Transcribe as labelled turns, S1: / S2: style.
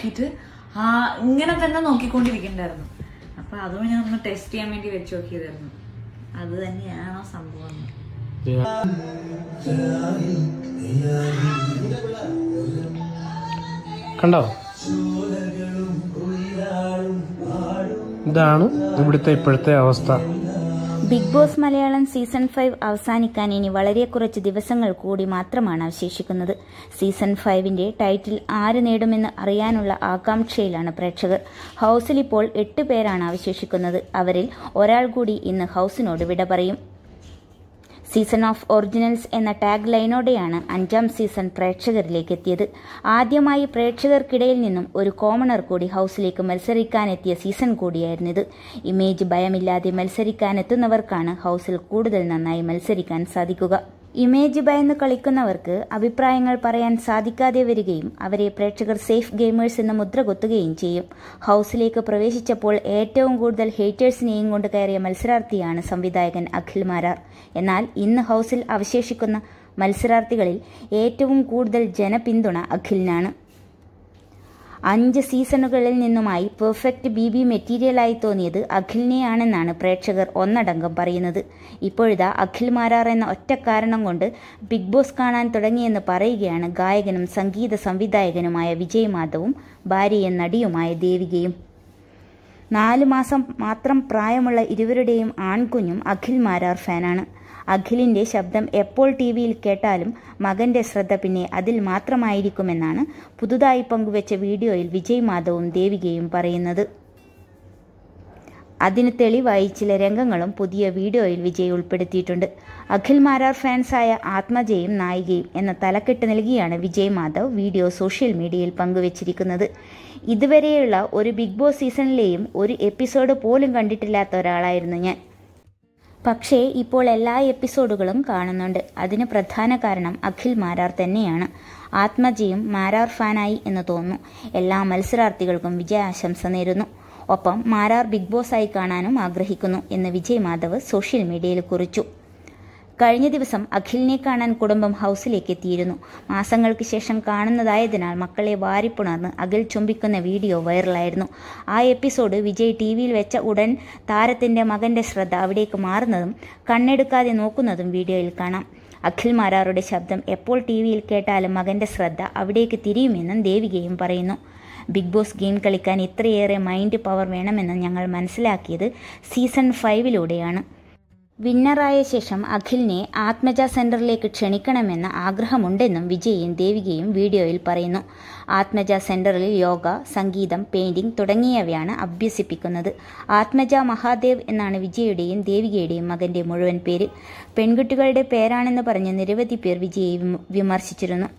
S1: നോക്കിയിട്ട് ആ ഇങ്ങനെ തന്നെ നോക്കിക്കൊണ്ടിരിക്കണ്ടായിരുന്നു. അപ്പൊ അതും ഞാൻ ഒന്ന് ടെസ്റ്റ് ചെയ്യാൻ വേണ്ടി വെച്ച് നോക്കിയതായിരുന്നു. അത് തന്നെയാണോ സംഭവം.
S2: കണ്ടോ? ഇതാണ് ഇവിടുത്തെ ഇപ്പോഴത്തെ അവസ്ഥ.
S3: Bigg Boss Malayalam season five അവസാനിക്കാൻ ഇനി വളരെ കുറച്ച് ദിവസങ്ങൾ കൂടി മാത്രമാണ് അവശേഷിക്കുന്നത്. സീസൺ ഫൈവിന്റെ ടൈറ്റിൽ ആര് നേടുമെന്ന് അറിയാനുള്ള ആകാംക്ഷയിലാണ് പ്രേക്ഷകർ. ഹൗസിൽ ഇപ്പോൾ എട്ട് പേരാണ് അവശേഷിക്കുന്നത്. അവരിൽ ഒരാൾ കൂടി ഇന്ന് ഹൗസിനോട് വിട പറയും. സീസൺ ഓഫ് ഒറിജിനൽസ് എന്ന ടാഗ് ലൈനോടെയാണ് അഞ്ചാം സീസൺ പ്രേക്ഷകരിലേക്ക് എത്തിയത് ആദ്യമായി പ്രേക്ഷകർക്കിടയിൽ നിന്നും ഒരു കോമണർ കൂടി ഹൗസിലേക്ക് മത്സരിക്കാനെത്തിയ സീസൺ കൂടിയായിരുന്നിത് ഇമേജ് ഭയമില്ലാതെ മത്സരിക്കാനെത്തുന്നവർക്കാണ് ഹൗസിൽ കൂടുതൽ നന്നായി മത്സരിക്കാൻ സാധിക്കുക. ഇമേജ് ഭയന്ന് കളിക്കുന്നവർക്ക് അഭിപ്രായങ്ങൾ പറയാൻ സാധിക്കാതെ വരികയും അവരെ പ്രേക്ഷകർ സേഫ് ഗെയിമേഴ്സ് എന്ന മുദ്ര കൊത്തുകയും ചെയ്യും. ഹൗസിലേക്ക് പ്രവേശിച്ചപ്പോൾ ഏറ്റവും കൂടുതൽ ഹേറ്റേഴ്സിനെയും കൊണ്ട് കയറിയ മത്സരാർത്ഥിയാണ് സംവിധായകൻ അഖിൽ മാരാർ. എന്നാൽ ഇന്ന് ഹൗസിൽ അവശേഷിക്കുന്ന മത്സരാർത്ഥികളിൽ ഏറ്റവും കൂടുതൽ ജനപിന്തുണ അഖിലിനാണ്. അഞ്ച് സീസണുകളിൽ നിന്നുമായി പെർഫെക്റ്റ് ബി ബി മെറ്റീരിയലായി തോന്നിയത് അഖിലിനെയാണെന്നാണ് പ്രേക്ഷകർ ഒന്നടങ്കം പറയുന്നത്. ഇപ്പോഴിതാ അഖിൽ മാരാർ എന്ന ഒറ്റ കാരണം കൊണ്ട് ബിഗ് ബോസ് കാണാൻ തുടങ്ങിയെന്ന് പറയുകയാണ് ഗായകനും സംഗീത സംവിധായകനുമായ വിജയ് മാധവും ഭാര്യയും നടിയുമായ ദേവികയും. നാല് മാസം മാത്രം പ്രായമുള്ള ഇരുവരുടെയും ആൺകുഞ്ഞും അഖിൽ മാരാർ ഫാനാണ്. അഖിലിന്റെ ശബ്ദം എപ്പോൾ ടി വിയിൽ കേട്ടാലും മകന്റെ ശ്രദ്ധ പിന്നെ അതിൽ മാത്രമായിരിക്കുമെന്നാണ് പുതുതായി പങ്കുവച്ച വീഡിയോയിൽ വിജയ് മാധവും ദേവികയും പറയുന്നത്. അതിന് തെളിവായി ചില രംഗങ്ങളും പുതിയ വീഡിയോയിൽ വിജയ് ഉൾപ്പെടുത്തിയിട്ടുണ്ട്. അഖിൽ മാരാർ ഫാൻസായ ആത്മജയും നായികയും എന്ന തലക്കെട്ട് നൽകിയാണ് വിജയ് മാധവ് വീഡിയോ സോഷ്യൽ മീഡിയയിൽ പങ്കുവച്ചിരിക്കുന്നത്. ഇതുവരെയുള്ള ഒരു ബിഗ് ബോസ് സീസണിലെയും ഒരു എപ്പിസോഡ് പോലും കണ്ടിട്ടില്ലാത്ത ഒരാളായിരുന്നു ഞാൻ. പക്ഷേ ഇപ്പോൾ എല്ലാ എപ്പിസോഡുകളും കാണുന്നുണ്ട്. അതിന് പ്രധാന കാരണം അഖിൽ മാരാർ തന്നെയാണ്. ആത്മജിയും മാരാർ ഫാനായി എന്ന് തോന്നുന്നു. എല്ലാ മത്സരാർത്ഥികൾക്കും വിജയാശംസ നേരുന്നു. ഒപ്പം മാരാർ ബിഗ് ബോസ് ആയി കാണാനും ആഗ്രഹിക്കുന്നു എന്ന് വിജയ് മാധവ് സോഷ്യൽ മീഡിയയിൽ കുറിച്ചു. കഴിഞ്ഞ ദിവസം അഖിലിനെ കാണാൻ കുടുംബം ഹൗസിലേക്ക് എത്തിയിരുന്നു മാസങ്ങൾക്ക് ശേഷം കാണുന്നതായതിനാൽ മക്കളെ വാരിപ്പുണർന്ന് അഖിൽ ചുംബിക്കുന്ന വീഡിയോ വൈറലായിരുന്നു. ആ എപ്പിസോഡ് വിജയ് ടി വിയിൽ വെച്ച ഉടൻ താരത്തിന്റെ മകന്റെ ശ്രദ്ധ അവിടേക്ക് മാറുന്നതും കണ്ണെടുക്കാതെ നോക്കുന്നതും വീഡിയോയിൽ കാണാം. അഖിൽ മാരാറുടെ ശബ്ദം എപ്പോൾ ടി വിയിൽ കേട്ടാലും മകന്റെ ശ്രദ്ധ അവിടേക്ക് തിരിയുമെന്നും ദേവികയും പറയുന്നു. ബിഗ് ബോസ് ഗെയിം കളിക്കാൻ ഇത്രയേറെ മൈൻഡ് പവർ വേണമെന്ന് ഞങ്ങൾ മനസ്സിലാക്കിയത് സീസൺ ഫൈവിലൂടെയാണ്. വിന്നറായ ശേഷം അഖിലിനെ ആത്മജ സെന്ററിലേക്ക് ക്ഷണിക്കണമെന്ന ആഗ്രഹമുണ്ടെന്നും വിജയും ദേവികയും വീഡിയോയിൽ പറയുന്നു. ആത്മജ സെന്ററിൽ യോഗ സംഗീതം പെയിന്റിംഗ് തുടങ്ങിയവയാണ് അഭ്യസിപ്പിക്കുന്നത്. ആത്മജ മഹാദേവ് എന്നാണ് വിജയുടെയും ദേവികയുടെയും മകന്റെ മുഴുവൻ പേര്. പെൺകുട്ടികളുടെ പേരാണെന്ന് പറഞ്ഞ് നിരവധി പേർ വിജയെ വിമർശിച്ചിരുന്നു.